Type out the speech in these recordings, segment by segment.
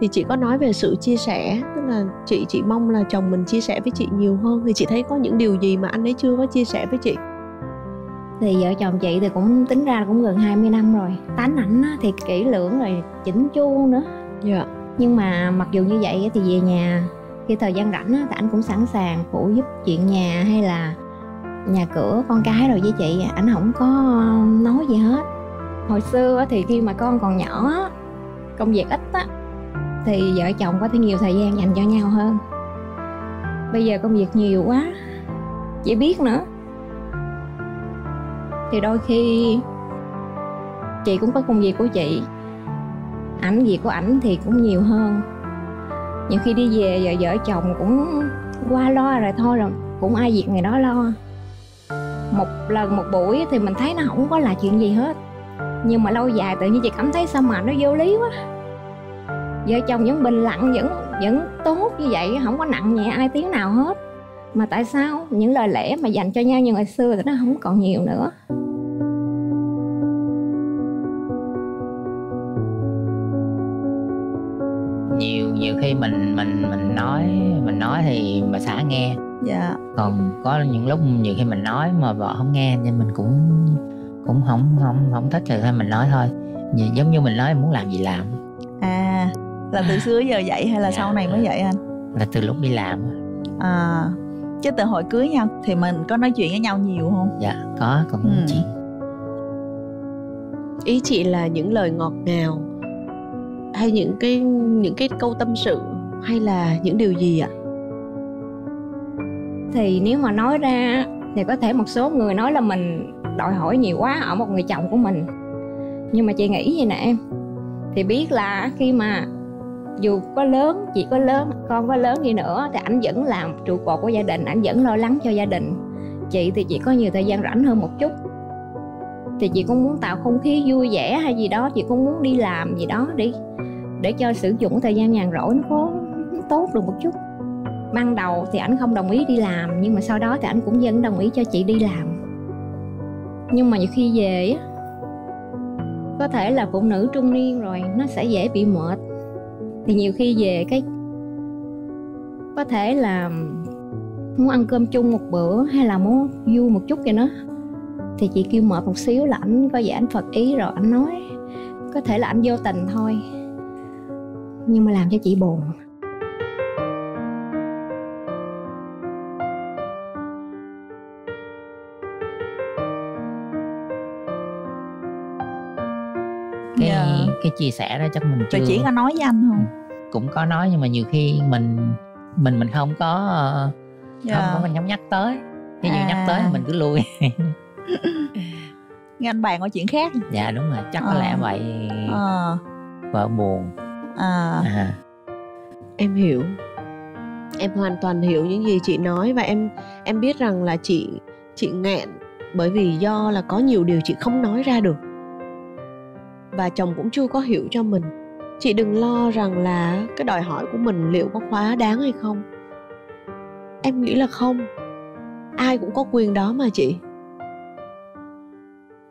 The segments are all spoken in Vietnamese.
thì chị có nói về sự chia sẻ tức là chị chị mong là chồng mình chia sẻ với chị nhiều hơn. Thì chị thấy có những điều gì mà anh ấy chưa có chia sẻ với chị? Thì vợ chồng chị thì cũng tính ra cũng gần 20 năm rồi. Tánh ảnh thì kỹ lưỡng rồi chỉnh chu nữa. Dạ. Yeah. nhưng mà mặc dù như vậy thì về nhà khi thời gian rảnh thì anh cũng sẵn sàng phụ giúp chuyện nhà hay là nhà cửa con cái rồi với chị. Ảnh không có nói gì hết. Hồi xưa thì khi mà con còn nhỏ công việc ít á thì vợ chồng có thể nhiều thời gian dành cho nhau hơn. Bây giờ công việc nhiều quá, chỉ biết nữa. Thì đôi khi chị cũng có công việc của chị. Ảnh việc của ảnh thì cũng nhiều hơn. Nhiều khi đi về vợ vợ chồng cũng qua lo rồi thôi rồi, cũng ai việc ngày đó lo. Một lần một buổi thì mình thấy nó không có là chuyện gì hết. Nhưng mà lâu dài tự nhiên chị cảm thấy sao mà nó vô lý quá vợ chồng vẫn bình lặng vẫn vẫn tốt như vậy không có nặng nhẹ ai tiếng nào hết. Mà tại sao? Những lời lẽ mà dành cho nhau như ngày xưa thì nó không còn nhiều nữa. Nhiều nhiều khi mình mình mình nói mình nói thì bà xã nghe. Dạ. Còn có những lúc nhiều khi mình nói mà vợ không nghe nên mình cũng cũng không không không thích rồi thôi mình nói thôi. Giống như mình nói muốn làm gì làm. À là từ xưa giờ vậy hay là dạ. sau này mới vậy anh? Là từ lúc đi làm à chứ từ hồi cưới nhau thì mình có nói chuyện với nhau nhiều không? Dạ có còn ừ. chị. Ý chị là những lời ngọt ngào hay những cái những cái câu tâm sự hay là những điều gì ạ? Thì nếu mà nói ra thì có thể một số người nói là mình đòi hỏi nhiều quá ở một người chồng của mình. Nhưng mà chị nghĩ vậy nè em thì biết là khi mà dù có lớn, chị có lớn, con có lớn đi nữa, thì ảnh vẫn làm trụ cột của gia đình, ảnh vẫn lo lắng cho gia đình. Chị thì chỉ có nhiều thời gian rảnh hơn một chút. Thì chị cũng muốn tạo không khí vui vẻ hay gì đó, chị cũng muốn đi làm gì đó đi để cho sử dụng thời gian nhàn rỗi nó có tốt được một chút. Ban đầu thì ảnh không đồng ý đi làm, nhưng mà sau đó thì ảnh cũng vẫn đồng ý cho chị đi làm. Nhưng mà nhiều khi về có thể là phụ nữ trung niên rồi, nó sẽ dễ bị mệt thì nhiều khi về cái có thể là muốn ăn cơm chung một bữa hay là muốn vui một chút vậy đó, thì chị kêu mệt một xíu là ảnh có vẻ ảnh phật ý rồi ảnh nói. Có thể là anh vô tình thôi, nhưng mà làm cho chị buồn. Cái. Dạ. chia sẻ đó chắc mình chưa chỉ có nói với anh không cũng có nói nhưng mà nhiều khi mình mình mình không có yeah. Dạ. không có mình không nhắc tới cái à. nhắc tới thì mình cứ lui nghe anh bàn qua chuyện khác dạ đúng rồi chắc à. có lẽ ờ. vậy à. vợ buồn à. à em hiểu em hoàn toàn hiểu những gì chị nói và em em biết rằng là chị chị nghẹn bởi vì do là có nhiều điều chị không nói ra được và chồng cũng chưa có hiểu cho mình. Chị đừng lo rằng là cái đòi hỏi của mình liệu có quá đáng hay không. Em nghĩ là không. Ai cũng có quyền đó mà chị.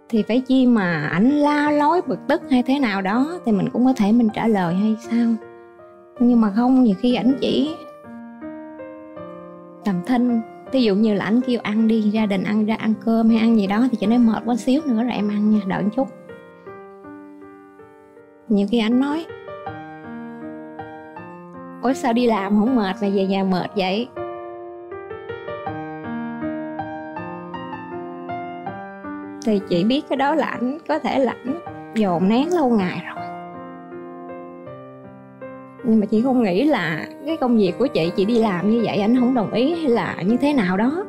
Thì phải chi mà ảnh la lối bực tức hay thế nào đó thì mình cũng có thể mình trả lời hay sao? Nhưng mà không, nhiều khi ảnh chỉ tầm thinh ví dụ như là ảnh kêu ăn đi, gia đình ăn ra ăn cơm hay ăn gì đó thì chị nói mệt quá xíu nữa rồi em ăn nha, đợi một chút nhiều khi anh nói ôi sao đi làm không mệt mà về nhà mệt vậy? Thì chị biết cái đó là ảnh, có thể là ảnh dồn nén lâu ngày rồi. Nhưng mà chị không nghĩ là cái công việc của chị chị đi làm như vậy, anh không đồng ý hay là như thế nào đó.